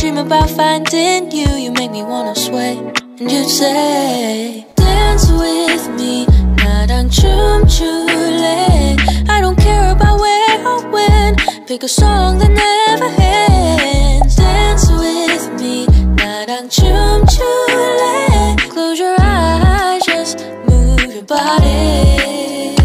dream about finding you. You make me wanna sway. And you'd say, Dance with me. 나랑 춤출래. I don't care about where or when. Pick a song that never ends. Dance with me. 나랑 춤출래. Close your eyes, just move your body.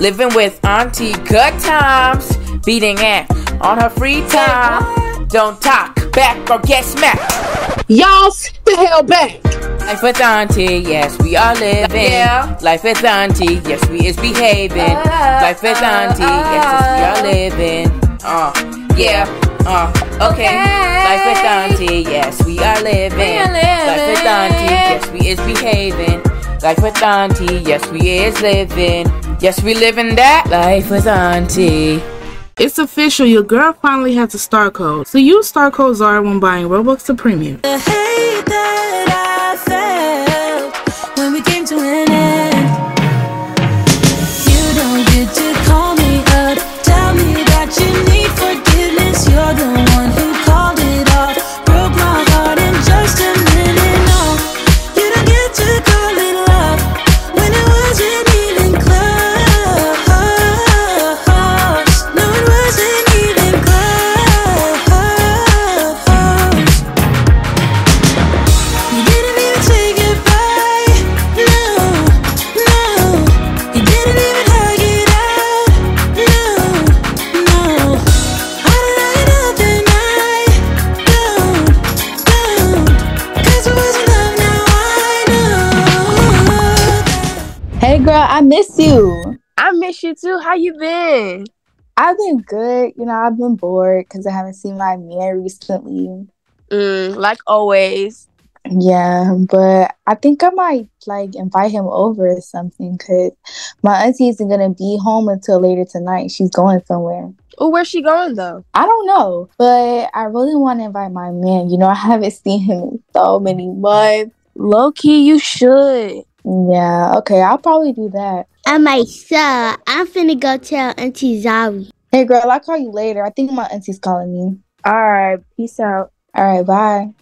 Living with Auntie Good Times. Beating it on her free time. Don't talk back or get smacked. Y'all sit the hell back. Life with Auntie, yes, we are living. Yeah. Life with Auntie, yes, we is behaving. Life with Auntie, yes, yes, we are living. Uh, yeah, uh, okay. Life with Auntie, yes, we are living. Life with Auntie, yes, we is behaving. Life with Auntie, yes, we is living. Yes, we living that life with Auntie. It's official, your girl finally has a star code. So use star code Zaryee when buying Robux to premium. Miss you. I miss you too. How you been? I've been good. You know, I've been bored because I haven't seen my man recently. Mm, like always. Yeah, but I think I might like invite him over or something because my auntie isn't gonna be home until later tonight. She's going somewhere. Oh, where's she going though? I don't know, but I really want to invite my man. You know, I haven't seen him in so many months. Low key, you should. Yeah, okay, I'll probably do that. I'm like, sir, I'm finna go tell Auntie Zari. Hey girl, I'll call you later. I think my auntie's calling me. All right, peace out. All right, bye.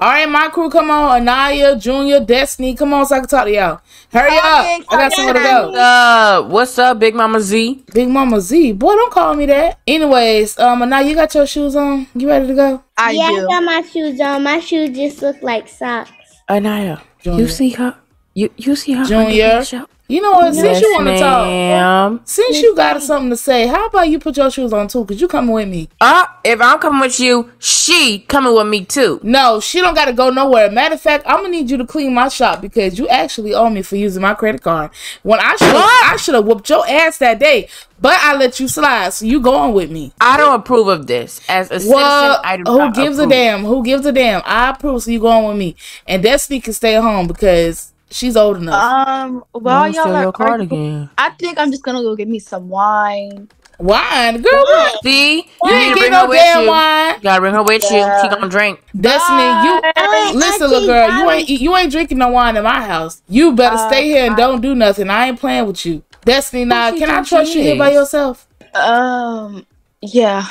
All right, my crew, come on. Aniya, Junior, Destiny, come on so I can talk to y'all. Hurry up. I got somewhere to go. Uh, what's up, Big Mama Z? Big Mama Z. Boy, don't call me that. Anyways, um, Aniya, you got your shoes on? You ready to go? I yeah, do. I got my shoes on. My shoes just look like socks. Aniya, Junior. you see her? You you see her? Junior. You know what? Since Yes, you want to talk, ma'am. since you got something to say, how about you put your shoes on too? Cause you coming with me. Uh, if I'm coming with you, she coming with me too. No, she don't got to go nowhere. Matter of fact, I'm gonna need you to clean my shop because you actually owe me for using my credit card. When I should, I should have whooped your ass that day, but I let you slide. So you going with me? I don't approve of this. As a citizen, Well, I do who not gives approve. a damn? Who gives a damn? I approve. So you going with me? And Destiny can stay home because she's old enough. Um, while Don't y'all are your arguing, cardigan. I think I'm just gonna go get me some wine. wine, girl. What? See, you You need ain't to get bring no with damn you. wine. You gotta bring her with Yeah. you. She gonna drink. Destiny, you Wait, listen, little girl. You ain't you ain't drinking no wine in my house. You better Uh, stay here and don't do nothing. I ain't playing with you. Destiny, now she can I trust she you here by yourself? Um, yeah.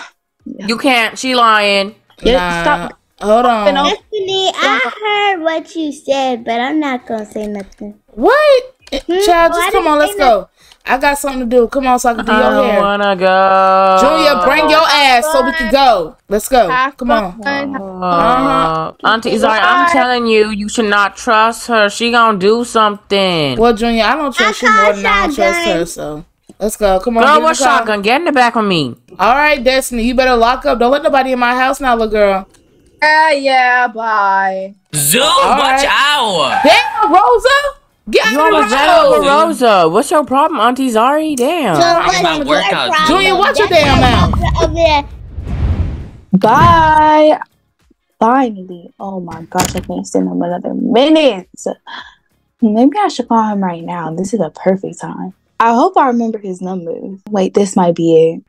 You can't. She lying. Yeah, Nah. stop. Hold on. You know- Destiny, I heard what you said, but I'm not gonna say nothing. What? Hmm? Child, Oh, just I come on, let's say go. I got something to do. Come on, so I can do I your don't hair. wanna go. Junior, bring your ass so we can go. Let's go. Come on. fun. Uh, Auntie Zari, I'm telling you, you should not trust her. She gonna do something. Well, Junior, I don't trust you more than I don't trust shotgun. her. So let's go. Come on. Girl, what shotgun? Get in the back of me. All right, Destiny, you better lock up. Don't let nobody in my house now, little girl. Yeah, yeah, bye. Zoom, All watch right. out! Damn, Rosa, get You out of almost the over road. Rosa. What's your problem, Auntie Zari? Damn. So what's about your workout, problem? Junior, watch your damn my mouth. problem Over there. Bye. Finally. Oh my gosh, I can't stand him another minute. Maybe I should call him right now. This is a perfect time. I hope I remember his number. Wait, this might be it.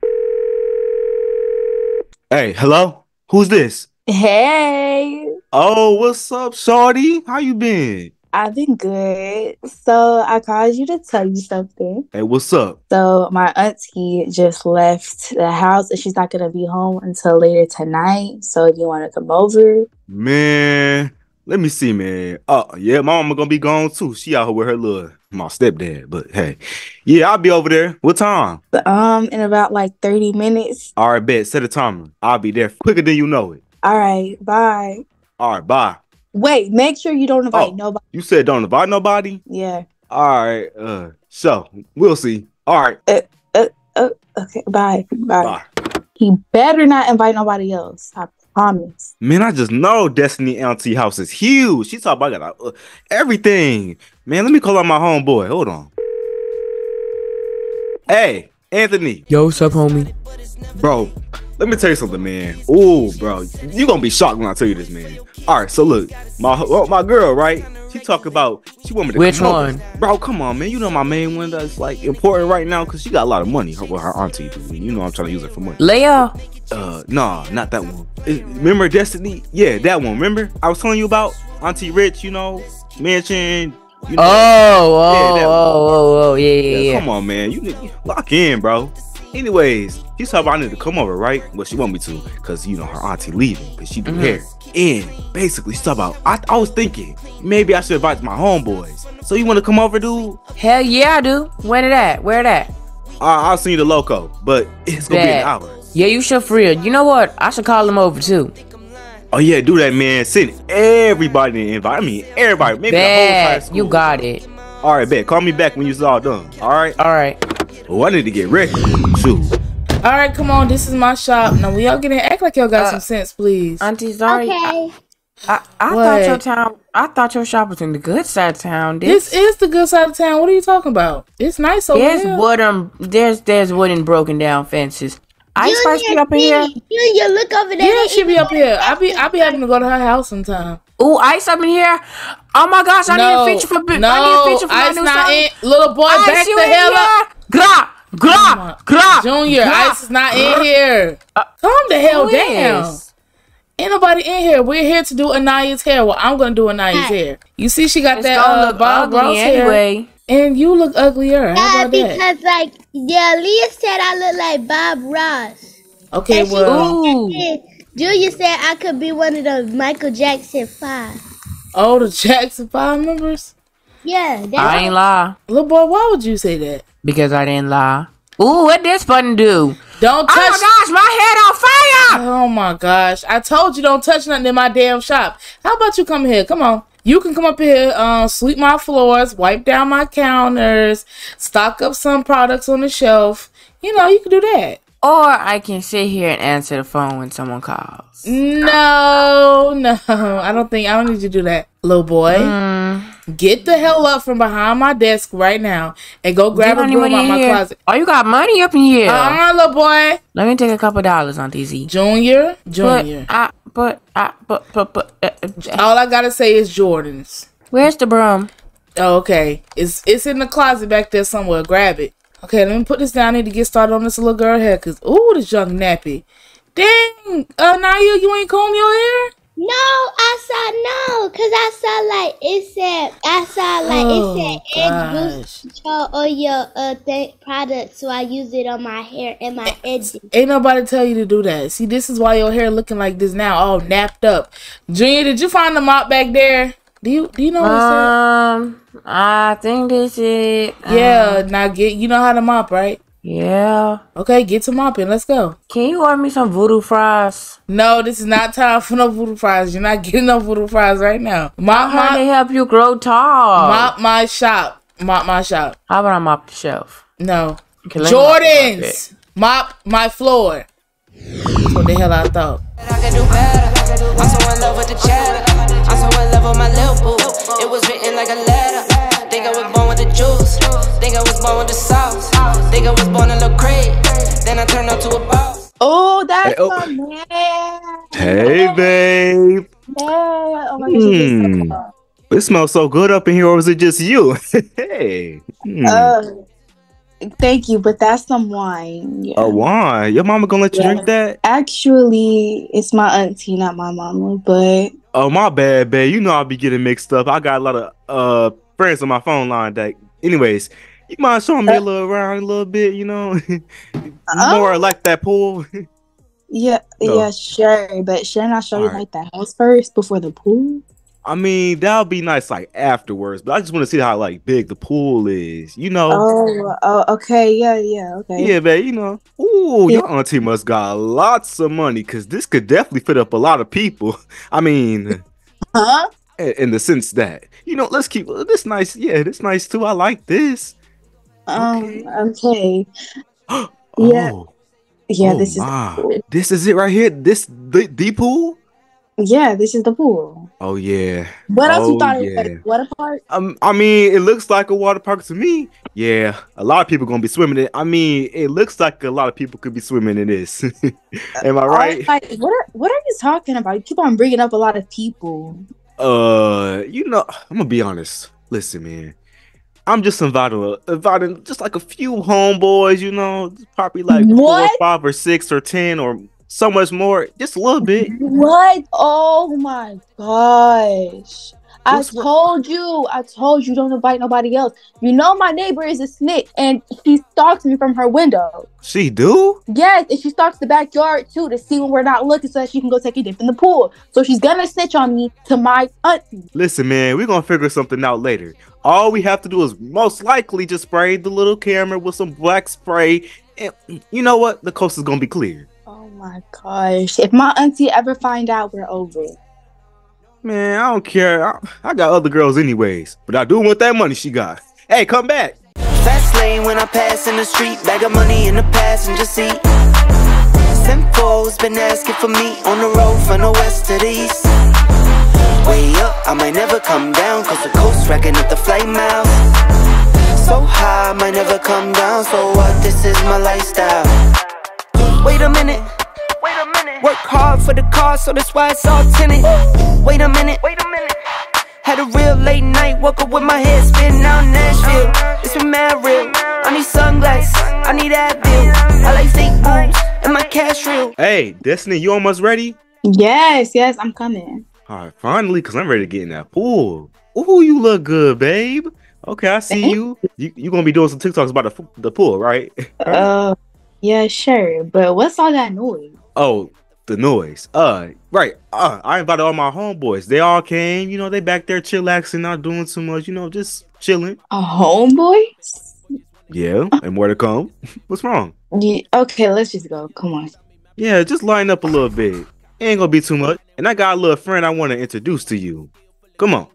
Hey, hello? Who's this? Hey. Oh, what's up, Shorty? How you been? I've been good. So I called you to tell you something. Hey, what's up? So my auntie just left the house and she's not gonna be home until later tonight. So you want to come over, Man, let me see, man. Oh, yeah, my mama gonna be gone too. She out here with her little my stepdad. But hey, yeah, I'll be over there. What time? um, in about like thirty minutes. All right, bet. Set a timer. I'll be there quicker than you know it. All right, bye. All right, bye. Wait, make sure you don't invite Oh. nobody. You said don't invite nobody? Yeah. All right, uh, so we'll see. All right, Okay. Bye. Bye. bye. He better not invite nobody else. I promise. Man, I just know Destiny Auntie house is huge. She talk about got uh, everything. Man, let me call out my homeboy. Hold on. Hey, Anthony, Yo, what's up, homie? bro. Let me tell you something, man. Ooh, bro, you gonna be shocked when I tell you this, man. All right, so look, my well, my girl, right? She talk about she want me to Which come over. one? bro? Come on, man. You know my main one that's like important right now because she got a lot of money. Her, well, her auntie, do. You know I'm trying to use it for money. Lailah. Uh, nah, not that one. Remember Destiny? Yeah, that one. Remember? I was telling you about Auntie Rich. You know, mansion. You know, Oh, oh, Yeah, that oh, oh, oh, yeah, yeah, yeah, yeah. Come on, man. You lock in, bro. Anyways, she told me I need to come over, right? Well, she want me to, cause you know her auntie leaving, but she do Mhm. hair. And basically, she talk about. I, I was thinking maybe I should invite my homeboys. So you want to come over, dude? Hell yeah, I do. Where it at? Where it at? I, I'll send you the loco, but it's gonna be an hour. Yeah, you should for real. You know what? I should call him over too. Oh yeah, do that, man. Send everybody an invite. I mean, everybody. Maybe the whole school. You got it. All right, bet. Call me back when you're all done. All right. All right. Oh, I need to get ready. Shoot. All right, come on. This is my shop. Now we all get in. Act like y'all got Uh, some sense, please. Auntie Zari, Okay. I, I thought your town, I thought your shop was in the good side of town. This is the good side of town. What are you talking about? It's nice over there's here. wooden, there's there's wooden broken down fences. Ice Spice be up in here. Junior, look over there. Yeah, They she be up here. I be I be having to go to her house sometime. Ooh, Ice up in here. Oh my gosh, I no, need a feature for no, I need a feature for Ice my new not song. in. Little boy, Ice, back you the in hell up. here? Gra, gra, gra. Junior, gra. Ice is not in here. Uh, Calm the hell down. is? Ain't nobody in here. We're here to do Aniya's hair. Well, I'm gonna do Aniya's Hi. hair. You see, she got It's that gonna uh, Bob ugly Ross hair, and you look uglier. How Yeah, about that? because like yeah, Leah said I look like Bob Ross. Okay, And she- well, Ooh, And Julia said I could be one of the Michael Jackson five. oh, the Jackson Five members. Yeah, that's I ain't lie Little boy, why would you say that? because I didn't lie. Ooh, what this button do? Don't touch. Oh my gosh, my head on fire! Oh my gosh! I told you don't touch nothing in my damn shop. How about you come here? Come on. You can come up here, um, sweep my floors, wipe down my counters, stock up some products on the shelf. You know, you can do that. Or I can sit here and answer the phone when someone calls. No, no, I don't think I don't need you to do that, little boy. Mm, Get the hell up from behind my desk right now and go grab a broom out my here? closet. Oh, you got money up in here. Uh-uh, little boy. Let me take a couple dollars on DZ. Junior, But Junior. I, but I, but but but. Uh, uh, All I gotta say is Jordans. where's the broom? Oh, okay. It's it's in the closet back there somewhere. Grab it. Okay, let me put this down. I need to get started on this little girl hair. Cause ooh, this young nappy. Dang, uh, Naya, you ain't comb your hair? No, I saw no, cause I saw like it said I saw like Oh, it said edge boost control or your uh th- product, so I use it on my hair and my edges. Ain't nobody tell you to do that. See, this is why your hair looking like this now, all napped up. Junior, did you find the mop back there? Do you do you know what it Um, I think this is. Yeah, now get you know how to mop, right? Yeah. Okay, get to mopping. Let's go. Can you order me some voodoo fries? No, this is not time for no voodoo fries. You're not getting no voodoo fries right now. Mop How they help you grow tall? mop my shop. Mop my shop. How about I mop the shelf? No. Let mop. Jordans, mop my floor. That's what the hell I thought. I can do better. I'm so in love with the cheddar. I'm so in love with my little boo. It was written like a letter. Think I was born with the juice. Think I was born with the sauce. Think I was born a little crate. Then I turned up to a boss. Oh, that's Hey, oh. my man. Hey, babe. Yeah. Oh my gosh. Hmm. did It smells so good up in here, or was it just you? hey. Hmm. Uh, Thank you, but that's some wine. Yeah. A wine. Your mama gonna let you Yeah. drink that? Actually, it's my auntie, not my mama. But Oh my bad, babe. You know I'll be getting mixed up. I got a lot of uh friends on my phone line that anyways, you mind showing me a little around a little bit, you know? you know where I like that pool? yeah, No. yeah, sure. But shouldn't I show you Alright. like the house first before the pool? I mean, that'll be nice like afterwards, but I just want to see how like big the pool is, you know. Oh, oh, okay, yeah, yeah, okay. Yeah, babe, you know. Ooh, Yeah. your auntie must got lots of money because this could definitely fit up a lot of people. I mean, Huh? in in the sense that, you know, let's keep this nice. Yeah, this nice too. I like this. Um, okay. Oh, Yeah. Yeah, oh this is my. pool. This is it right here. This the, the pool. Yeah, this is the pool. Oh yeah. What else Oh, you thought it yeah. was? Water park? Um, I mean, it looks like a water park to me. Yeah, a lot of people gonna be swimming in. I mean, it looks like a lot of people could be swimming in this. Am I I right? Like, what are what are you talking about? You keep on bringing up a lot of people. Uh, you know, I'm gonna be honest. Listen, man, I'm just inviting, inviting just like a few homeboys. You know, probably like four, What? five, or six, or ten, or so much more. Just a little bit. What? Oh my gosh. I What's what- told you, I told you don't invite nobody else. You know my neighbor is a snitch and she stalks me from her window. She do? Yes, and she stalks the backyard too to see when we're not looking so that she can go take a dip in the pool. So she's gonna snitch on me to my auntie. Listen, man, we're gonna figure something out later. All we have to do is most likely just spray the little camera with some black spray, and you know what? The coast is gonna be clear. Oh my gosh. If my auntie ever find out, we're over. Man, I don't care. I, I got other girls anyways, but I do want that money she got. Hey, come back. Fast lane when I pass in the street, bag of money in the passenger seat. Simcoe's been asking for me on the road from the west to the east. Way up, I might never come down, cause the coast racking up the flight miles. So high, I might never come down, so what? This is my lifestyle. Wait a minute. Wait a minute. Work hard for the car, so that's why it's all tinted. Wait a minute. Wait a minute. Had a real late night, woke up with my head spinning out in Nashville. It's been mad real. I need sunglasses, I need Advil. I like fake boobs and my cash real. Hey, Destiny, you almost ready? Yes, yes, I'm coming. All right, finally, cause I'm ready to get in that pool. Ooh, you look good, babe. Okay, I see Thank you. You you gonna be doing some TikToks about the the pool, right? Uh, yeah, sure. But what's all that noise? oh, the noise. Uh, right. Uh, I invited all my homeboys. They all came. You know, they back there chillaxing, not doing too much. You know, just chilling. A homeboy? Yeah, and more to come. What's wrong? Yeah, okay, let's just go. Come on. Yeah, just line up a little bit. It ain't gonna be too much. And I got a little friend I want to introduce to you. Come on.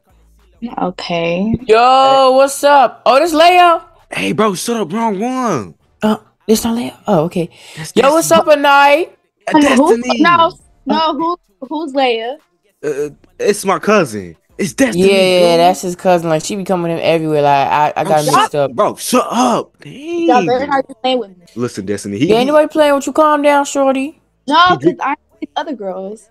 Okay. Yo, what's up? Oh, this Lailah. Hey, bro, shut up. Wrong one. Oh, this not Lailah. Oh, okay. That's Yo, what's up, a night? Who, Destiny. no, no, who, who's Lailah? Uh, it's my cousin. It's Destiny. Yeah, bro. that's his cousin. Like she be coming him everywhere. Like I, I got Shut- mixed up. Bro, shut up. Y'all better not be playing with me. Listen, Destiny. He, Yeah, anybody playing with you? Calm down, shorty. No, because I with other girls.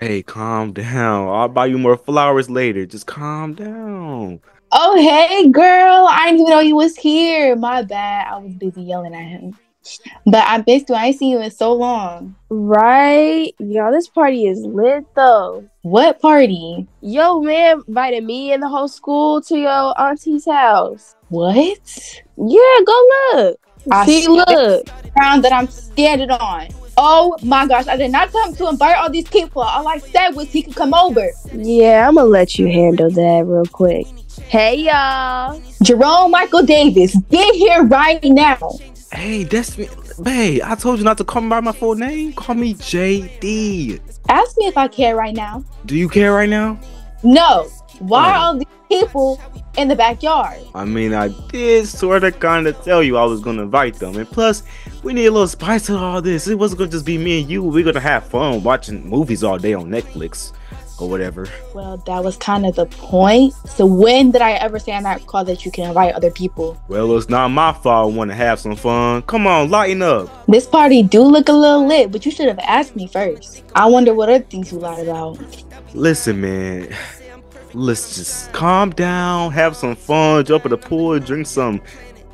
Hey, calm down. I'll buy you more flowers later. Just calm down. Oh, hey, girl. I didn't even know you was here. My bad. I was busy yelling at him. But I missed you. I ain't seen you in so long. Right? Y'all, this party is lit though. What party? Yo, man, invited me and the whole school to your auntie's house. What? Yeah, go look. I See, look. Ground that I'm standing on. Oh my gosh, I did not come to invite all these people. All I said was he could come over. Yeah, I'm gonna let you handle that real quick. Hey, y'all. Jerome Michael Davis, get here right now. Hey, Destiny. Babe, I told you not to call me by my full name. Call me JD. Ask me if I care right now. Do you care right now? No. Why oh. are Oh. all these people in the backyard? I mean, I did sort of kind of tell you I was going to invite them. And plus, we need a little spice to all this. It wasn't going to just be me and you. We're going to have fun watching movies all day on Netflix or whatever. Well, that was kind of the point. So when did I ever say on that call that you can invite other people? Well, it's not my fault. I want to have some fun. Come on, lighten up. This party do look a little lit, but you should have asked me first. I wonder what other things you lied about. Listen, man. Let's just calm down, have some fun, jump in the pool, drink some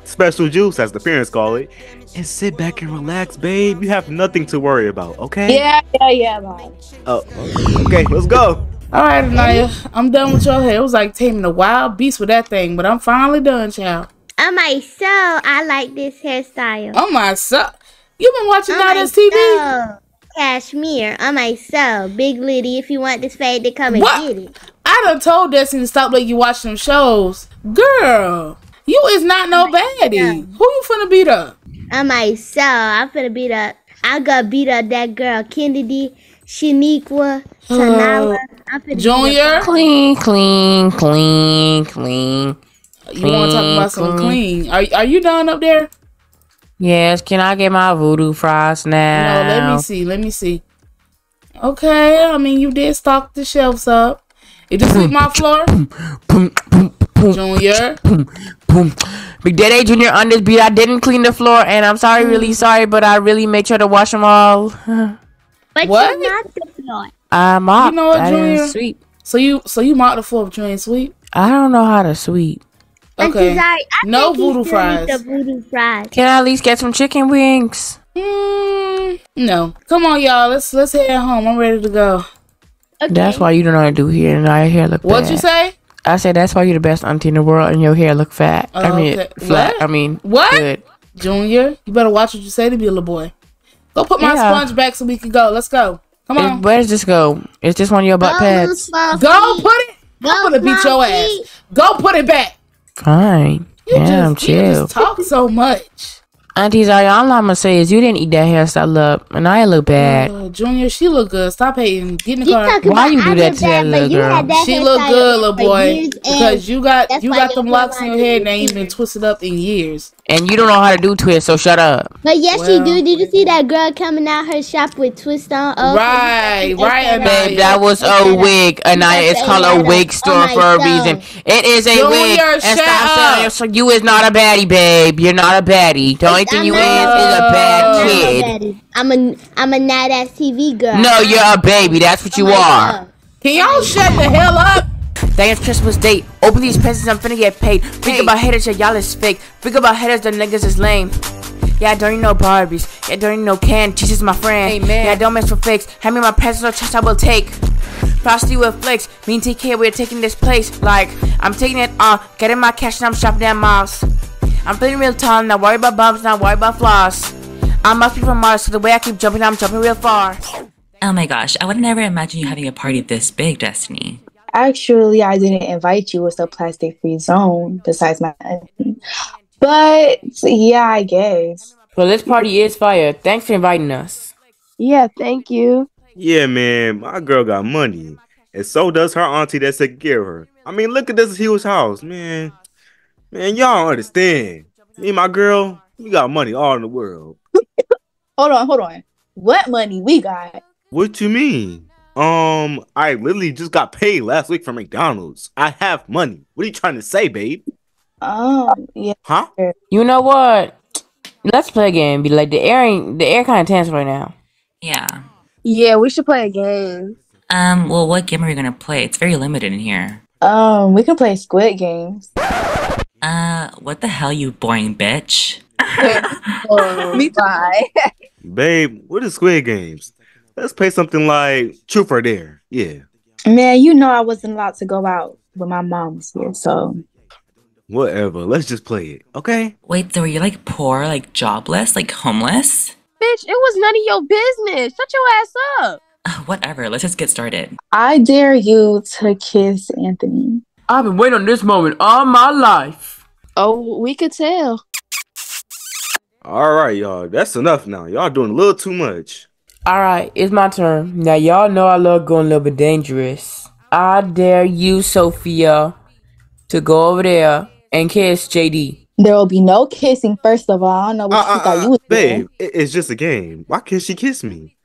special juice, as the parents call it, and sit back and relax, babe. You have nothing to worry about, okay? Yeah, yeah, yeah, man. Oh, okay, let's go. All right, Aniya, I'm done with your hair. It was like taming a wild beast with that thing, but I'm finally done, child. On my soul, I like this hairstyle. Oh my son, you been watching On all this TV? soul, Cashmere. On oh my soul, Big Liddy. If you want this fade, to come and What? get it. I done told Destiny to stop letting you watch them shows. Girl, you is not no baddie. Who you finna beat up? On my soul, I'm finna beat up. I got beat up that girl, Kennedy, Shaniqua, uh, Tanala. I'm finna beat up Junior? Clean, clean, clean, clean. You want to talk about some clean? Are are you done up there? Yes, can I get my voodoo fries now? No, let me see. Let me see. Okay, I mean you did stock the shelves up. Is this sweep my floor? Junior. Boom. Big Daddy Junior on this beat. I didn't clean the floor, and I'm sorry, really sorry, but I really made sure to wash them all. But What? you not the floor. I mopped. You know what, I didn't Junior? sweep. So you so you mopped the floor with Junior sweep? I don't know how to sweep. Okay. Auntie Zari, I No voodoo still needs fries. The voodoo fries. Can I at least get some chicken wings? Mm, no. Come on, y'all. Let's let's head home. I'm ready to go. Okay. That's why you don't know how to do here, and I hair look What'd bad. you say? I said that's why you're the best auntie in the world, and your hair look fat. I Oh, mean, okay. flat. What? I mean, What? Good. Junior, you better watch what you say to me, little boy. Go put my Yeah. sponge back so we can go. Let's go. Come on. where does this go? Is this one of your butt Go, pads? Go put it. I'm gonna beat your small ass. Go put it back. Fine. You Damn, just, you chill. just talk so much. Auntie Zaya, all I'm gonna say is you didn't eat that hairstyle up, and I look bad. Uh, Junior, she look good. Stop hating. Get in the car. Why you do that look to that little girl? that She look good, little boy, because you got that's you got your them locks in your head and they ain't been twisted up in years. And you don't know how to do twist, so shut up. But yes, Well. she do. Did you see that girl coming out her shop with twist on? Oh, Right, right, that Aniya. Babe, that was a wig, Aniya. It's called a wig store for a reason. It is a Junior, wig. And shut stop up. saying you're so- you is not a baddie, babe. You're not a baddie. The only thing I'm you is not- is a I'm bad not kid. I'm a I'm a night ass TV girl. No, you're a baby. That's what you Oh my are. God. Can y'all shut the hell up? Thanks Christmas date. Open these presents, I'm finna get paid. Think about haters, yeah, y'all is fake. Think about haters, the niggas is lame. Yeah, I don't need no Barbies. Yeah, I don't need no can. Jesus, my friend. Amen. Yeah, I don't mess with fakes. Hand me my presents, no trust I will take. Frosty with flakes. Me and TK, we're taking this place. Like, I'm taking it on. Getting my cash and I'm shopping at Miles. I'm feeling real tall, not worry about bumps, not worry about flaws. I must be from Mars, so the way I keep jumping, I'm jumping real far. Oh my gosh, I would never imagine you having a party this big, Destiny. Actually, I didn't invite you. It's a plastic free zone besides my auntie. But yeah, I guess. Well, this party is fire. Thanks for inviting us. Yeah, thank you. Yeah, man, my girl got money, and so does her auntie that's taking care of her. I mean, look at this huge house, man. Man, y'all understand. Me and my girl, we got money all in the world. Hold on, hold on. What money we got? What you mean? Um, I literally just got paid last week from McDonald's. I have money. What are you trying to say, babe? Um, yeah. Huh? You know what? Let's play a game. Be like the air ain't the air kind of tense right now. Yeah. Yeah, we should play a game. Um, well, what game are we gonna play? It's very limited in here. Um, we can play Squid Games. Uh, what the hell, you boring bitch? Oh, Me too. bye. Babe, what is Squid Games? Let's play something like Truth or Dare. Yeah. Man, you know I wasn't allowed to go out when my mom was here, so Whatever. Let's just play it. Okay? Wait, so are you like poor, like jobless, like homeless? Bitch, it was none of your business. Shut your ass up. Uh, whatever, let's just get started. I dare you to kiss Anthony. I've been waiting on this moment all my life. Oh, we could tell. All right, y'all. That's enough now. Y'all doing a little too much. All right, it's my turn. Now y'all know I love going a little bit dangerous. I dare you, Sophia, to go over there and kiss JD. There will be no kissing, first of all. I don't know what Uh, you uh, thought uh, you was babe, doing. it's just a game. Why can't she kiss me?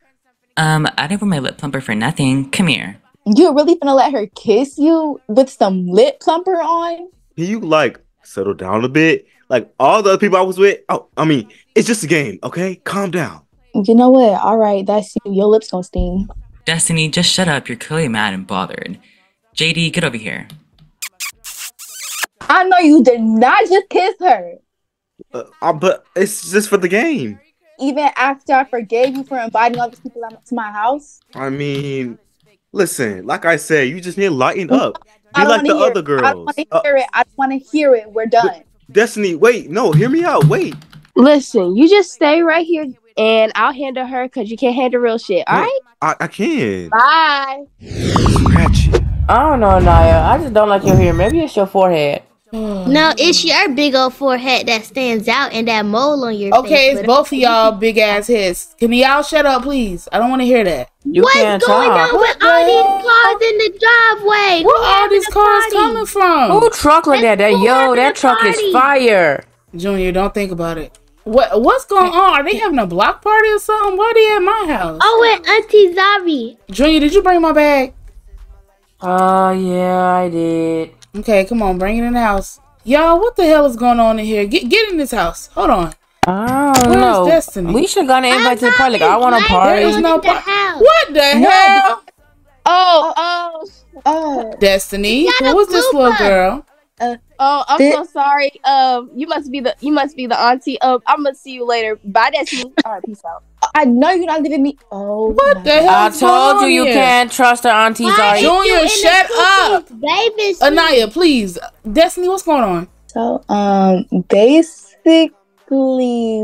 Um, I didn't wear my lip plumper for nothing. Come here. You're really gonna let her kiss you with some lip plumper on? Can you like settle down a bit? Like all the other people I was with. Oh, I mean, it's just a game. Okay, calm down. You know what? All right, that's you. Your lips gonna sting. Destiny, just shut up. You're clearly mad and bothered. JD, get over here. I know you did not just kiss her. Uh, uh, but it's just for the game. Even after I forgave you for inviting all these people to my house. I mean, listen, like I said, you just need to lighten up. Be like the other it. I don't want to Uh, hear it. I don't want to hear it. We're done. Destiny, wait, no, hear me out. Wait. Listen, you just stay right here and I'll handle her because you can't handle real shit. All No. right? I, I can. Bye. Scratchy. I don't know, Naya. I just don't like your hair. Maybe it's your forehead. No, it's your big old forehead that stands out and that mole on your face. Okay, it's both of y'all big ass heads. Can y'all shut up, please? I don't want to hear that. You What's can't going talk. on with all these cars in the driveway? Where Who all these a cars party? coming from? Who truck like that? That yo, that a truck is fire. Junior, don't think about it. What what's going on? Are they having a block party or something? Why are they at my house? Oh, and Auntie Zari. Junior, did you bring my bag? Oh yeah, I did. Okay, come on, bring it in the house. Y'all, what the hell is going on in here? Get get in this house. Hold on. I don't Where's know. Destiny? We should gonna invite to the party. Like, I want is a right party. There is no in the par- What the hell? Oh, oh, Oh, Destiny, who is this little blooper. Girl? oh, I'm Thi- so sorry. Um, you must be the you must be the auntie. Um, I'm gonna see you later. Bye, Destiny. All right, peace out. I know you're not leaving me. Oh, What the hell? I is going told you on you here? can't trust the auntie Why Zari. is you Junior, shut up, Baby? Aniya, please. Destiny, what's going on? So, um, basically,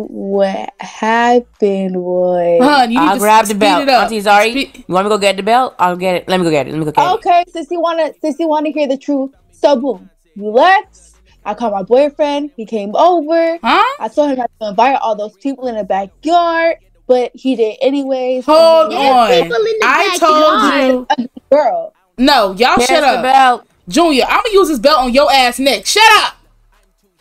what happened was. Hun, you need I'll to grab the speed belt. it. Auntie Zari, Speed- you want me to go get the belt? I'll get it. Let me go get it. Let me go get it. Okay, since you wanna, since you wanna hear the truth, so boom, you left. I called my boyfriend. He came over. Huh? I told him not to invite all those people in the backyard, but he did anyways. Hold And on. in the I backyard. told you. girl. No, y'all Here's shut up. belt. Junior, I'm gonna use this belt on your ass next. Shut up.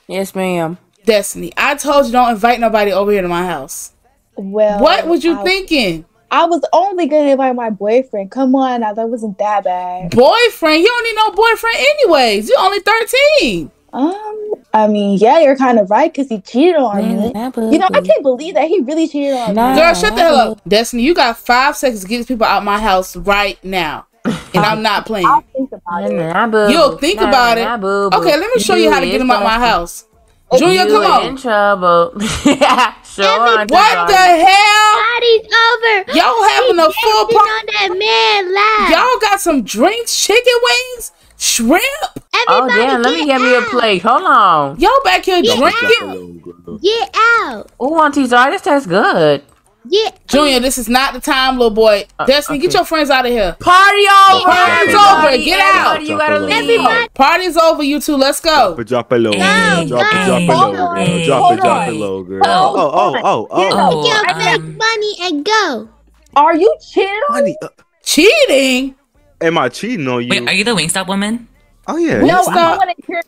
Yes, ma'am. Destiny, I told you don't invite nobody over here to my house. Well, What was you I, thinking? I was only gonna invite my boyfriend. Come on, now that wasn't that bad. Boyfriend? You don't need no boyfriend anyways. You're only 13. Um, I mean, yeah, you're kind of right because he cheated on me. You know, I can't believe that he really cheated on Nah. me. Girl, shut the hell up. Destiny, you got five seconds to get these people out my house right now. And I'm not playing. I'll think about it. You'll think about it. Okay, let me show you how to get them out my house. Junior, you come in trouble. sure, Auntie What the hell? Party's over. Y'all having a full party? on that man live. Y'all got some drinks, chicken wings, shrimp? Oh Everybody damn! Let me get get me a plate. Hold on. Y'all back here Yeah. drinking? Get out. Oh, Auntie Zari, this tastes good. Get Junior, this is not the time, little boy. Destiny, get your friends out of here. Party over! Party's everybody. over. Get out. You gotta leave. Party's over, you two. Let's go. Drop it, drop it low. Hey, Drop it, drop it low, girl. Drop it, drop it low, girl. Oh, oh, oh, oh. Oh, Take your fake um, money and go. Are you cheating on? Honey, uh, Cheating? am I cheating on you? wait, are you the Wingstop woman? oh yeah. No, Yes, I don't want to hear.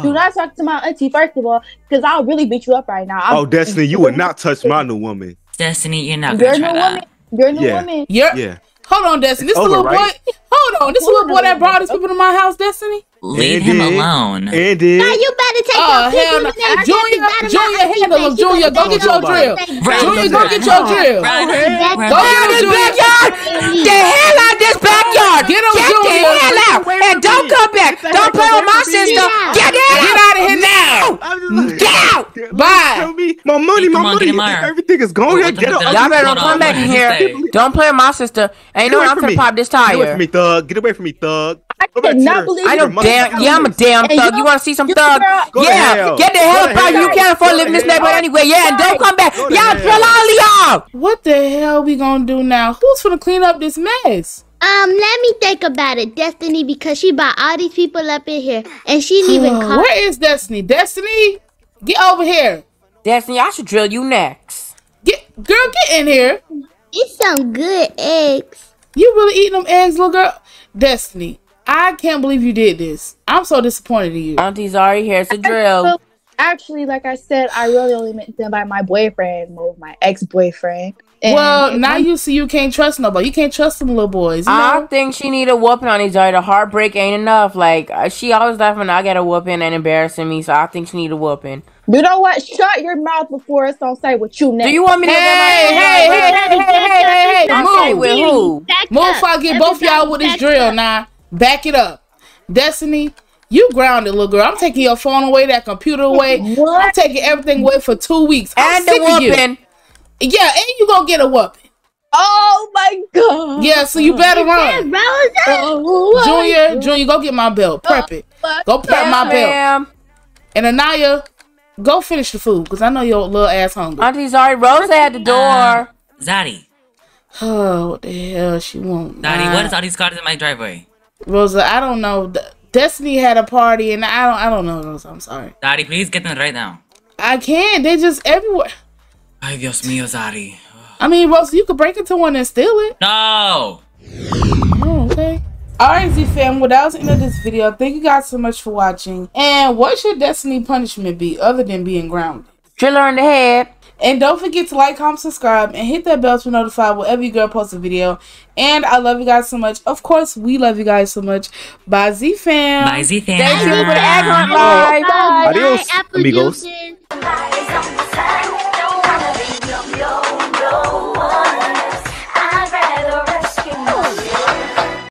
Do not talk to my auntie first of all, because I'll really beat you up right now. I'm- Oh, Destiny, you would not touch my new woman. Destiny, you're not You're gonna a try new that. woman. You're a new Yeah. woman. You're Yeah. hold on, Destiny. This It's the little over, right? boy. Hold on, this little boy that brought his people to my house, Destiny. Leave him did. alone. And did. Now you better take Oh, your hell people no. and they Junior, get Junior, handle him. Junior, go get your drill. your Junior, go get your drill. Run, That's run, Go run. get him, Junior. The hell out this backyard! Get him, Get the hell out! And don't come back! Don't play with my sister! Get the hell Get out! out of here now. Get out! Bye. Tell me, my money, my money, get him out. everything is gone. Here, get up. Y'all better don't come back in here. Don't play with my sister. Ain't no, away I'm from finna me. pop this tire. Get away from me, thug. Get away from me, thug. I Go back to cannot believe I you. know Your damn. Yeah, I'm a damn And thug. you- You want to see some you thug? girl- Go to Yeah, hell. get the hell to up out. You can't afford Go to live in this neighborhood anyway. Yeah, and don't come back. Go Y'all hell. drill all y'all. What the hell we gonna do now? Who's gonna clean up this mess? Um, let me think about it, Destiny, because she brought all these people up in here, and she didn't even call. Where is Destiny? Destiny, get over here. Destiny, I should drill you next. Get girl, get in here. It's some good eggs. You really eating them eggs, little girl? Destiny, I can't believe you did this. I'm so disappointed in you. Auntie's already here. It's a drill. Well, actually, like I said, I really only meant them by my boyfriend, well, my ex-boyfriend. And well, now I'm- you see you can't trust nobody. You can't trust them little boys. You I think she need a whooping on these Zari. The heartbreak ain't enough. Like uh, she always laughing. I get a whooping and embarrassing me, so I think she need a whooping. You know what? Shut your mouth before it's on say with you next. Do you want me to? Hey, hey, hey, hey, hey, hey, hey, hey, I'm sorry, move. with who? Back Move up. before I get both y'all with this Everybody drill back now. Back it up. Destiny, You grounded, little girl. I'm taking your phone away, that computer away. What? I'm taking everything away for two weeks. I'm And the sick of you. whooping. Yeah, and you gonna get a whooping. Oh my god. Yeah, so you better run. Oh, Junior, God. Junior, go get my belt. Oh prep it. Go prep Yes, my belt. ma'am. And Aniya, go finish the food because I know your little ass hungry. Auntie Zari, Rosa at the door. Zaddy, Oh, what the hell she want? Daddy, Nah. what is all these cars in my driveway? Rosa? I don't know. D- Destiny had a party, and I don't. I don't know. Rosa, I'm sorry. Daddy, please get them right now. I can't. They're just everywhere. Ay, Dios mío, Zari. I mean, Rosa, you could break into one and steal it. No! Oh, okay. Alright, Z fam, well, that was the end of this video. Thank you guys so much for watching. And what should Destiny punishment be other than being grounded? Drill her in the head. And don't forget to like, comment, subscribe, and hit that bell to be notified whenever your girl posts a video. And I love you guys so much. Of course, we love you guys so much. Bye, Z fam. Bye, Z fam. Thank you for the egg hunt live. Adios, Apple amigos. juices.